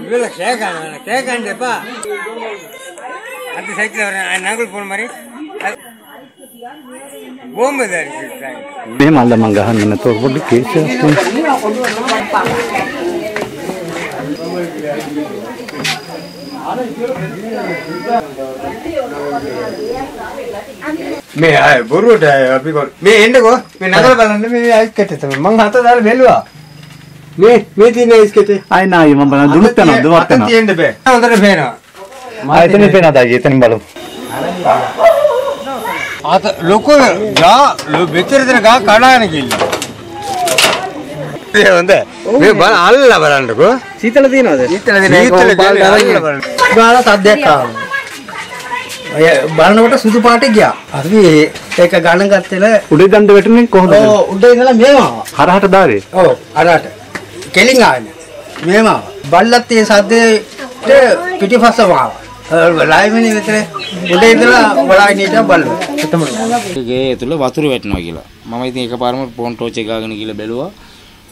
இவ்வளோ கேட்காங்க கேட்காண்டேப்பா அந்த சைக்கிள் வரேன் நாங்களும் போன மாதிரி. మేము అల్లం అన్న తోడు కేసు మే బొరుగు అబ్బి మే ఎండగో మీ నగల బలండి మీ కట్టేస్తాం మంగ హత్తదారు వెళ్ళువా මේ මං තියෙන කැටේ අය නායි මම බලන්න. දුනුත් යනවා අත යනවා. තියෙන්න බෑ. හොඳට පේනවා. ආයතනෙ පේනද අය එතනින් බලමු. අත ලොකු ගා මෙච්චර දෙන ගා කඩාගෙන ගිහිල්ලා ඒ හොඳ. මේ බල අල්ලලා බලන්නකෝ. සීතල තියනවද? සීතල දෙන සීතල බලන්න. ගාලා සද්දයක් ආවා. ඔය බලනකොට සුදු පාටේ ගියා. අපි ඒක ගණන් ගත්තේල උඩේ දණ්ඩ වැටුනේ කොහොමද? ඔව් උඩ ඉඳලා මේව. හරහට දාරේ ඔව් අරට. කෙලින්. මේව ආවා. බල්ලත් ඒ සද්දේට පිටිපස්සම ආවා. ලයිමිනි විතර උඩ ඉඳලා බලාගෙන හිටියා බල්ලෝ. එතමඩ. ගේ ඇතුළ වතුර වැටෙනවා කියලා. මම ඉතින් එකපාරම ෆෝන් ටෝච් එක ගාගෙන ගිහලා බැලුවා.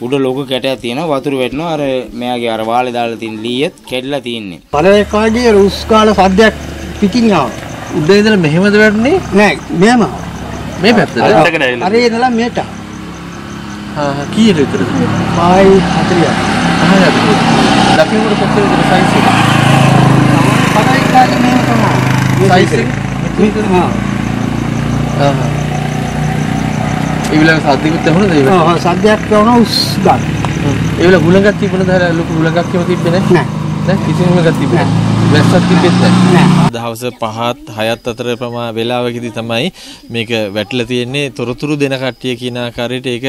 උඩ ලොකු කැටයක් තියෙනවා වතුර වැටෙනවා අර මෙයාගේ අර වාලේ දාලා තියෙන ලීයත් කැඩිලා තියෙන්නේ. පළවෙනිකාගේ රුස් කාල සද්දයක් පිටින් ආවා. උඩ ඉඳලා මෙහෙමද වැටුනේ? නෑ ආවා. මේ පැත්තට. අර ඉඳලා මේට. කීයට විතරද? ආයි 40. අහලා දකින්නට කොච්චර විතර සයිස් එක? පළවෙනිකාගේ මේම තමයි. සයිස් එක? මේක හා. ආ හා. ඒ විලංග සද්දිකුත් ඇහුණද ඒ ඔව් සද්දයක් කරන උස් ගන්න. ඒ විලංග හුලඟක් තිබුණද ලොකු හුලඟක් එහෙම තිබ්බේ නැහැ? නෑ. නෑ කිසිම හුලඟක් තිබ්බේ නෑ. වැස්සක් තිබ්බෙත් නැහැ. දවස පහත් හයත් අතර ප්‍රමා වෙලාවකදී තමයි මේක වැටිලා තියෙන්නේ තොරතුරු දෙන කට්ටිය කියන ආකාරයට ඒක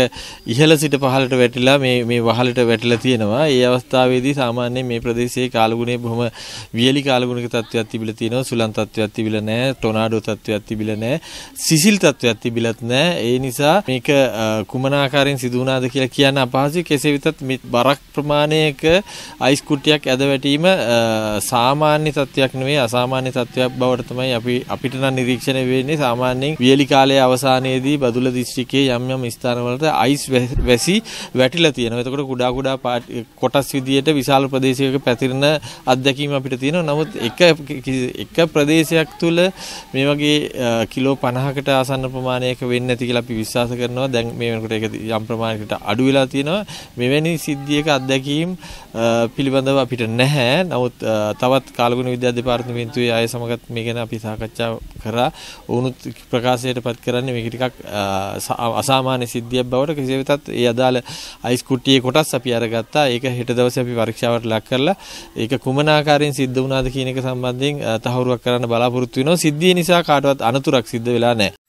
ඉහළ සිට පහළට වැටිලා මේ මේ වහලට වැටිලා තියෙනවා. ඒ අවස්ථාවේදී සාමාන්‍යයෙන් මේ ප්‍රදේශයේ කාලගුණයේ බොහොම වියලි කාලගුණික තත්ත්වයක් තිබිලා තියෙනවා. සුලන් තත්ත්වයක් තිබිලා නැහැ. ටොනාඩෝ තත්ත්වයක් තිබිලා නැහැ. සිසිල් තත්ත්වයක් තිබිලත් නැහැ. ඒ නිසා මේක කුමන ආකාරයෙන් සිදු වුණාද කියලා කියන්න අපහසුයි. කෙසේ වෙතත් මේ බරක් ප්‍රමාණයක අයිස් කුට්ටියක් ඇද වැටීම අ, සාමාන්‍ය තත්ත්වයක් නෙවෙයි අසාමාන්‍ය තත්ත්වයක් බවට තමයි අපි අපිට නම් නිරීක්ෂණය වෙන්නේ සාමාන්‍යයෙන් වියලි කාලයේ අවසානයේදී බදුල්ල දිස්ත්‍රික්කයේ යම් යම් ස්ථානවලට අයිස් වැ- වැසි වැටිලා තියෙනවා. එතකොට කුඩා කුඩා පාට- කොටස් විදියට විශාල ප්‍රදේශයක පැතිරෙන අත්දැකීම් අපිට තියෙනවා. නමුත් එක කි- එක ප්‍රදේශයක් තුල මේ වගේ අ, කිලෝ 50කට ආසන්න ප්‍රමාණයක වෙන්නේ නැති කියලා අපි විශ්වාස කරනවා. දැන් මේ වෙනකොට ඒක යම් ප්‍රමාණයකට අඩු වෙලා තියෙනවා. මෙවැනි සිද්ධියක අත්දැකීම් අ, පිළිබඳව අපිට නැහැ. නමුත් අ, තවත් කාලගුණ විද්‍යා දෙපාර්තමේන්තුවේ අය සමගත් මේ ගැන අපි සාකච්ඡා කරා. වුණුත් ප්‍රකාශයට පත් කරන්නේ මේක ටිකක් අ, සා- අසාමාන්‍ය සිද්ධියක් බවට කෙසේ වෙතත් ඒ අදාළ අයිස් කුට්ටියේ කොටස් අපි අරගත්තා. ඒක හෙට දවසේ අපි පරීක්ෂාවට ලක් කරලා ඒක කුමන ආකාරයෙන් සිද්ධ වුණාද කියන එක සම්බන්ධයෙන් අ, තහවුරුවක් කරන්න බලාපොරොත්තු වෙනවා. සිද්ධිය නිසා කාටවත් අනතුරක් සිද්ධ වෙලා නැහැ.